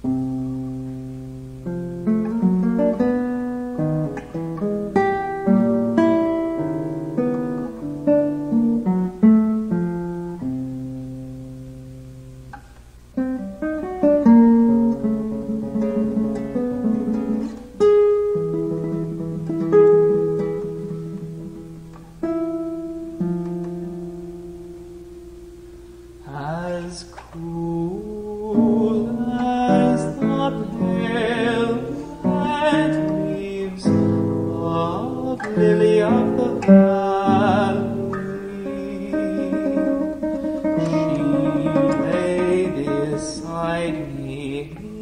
As cool lily of the valley, she lay beside me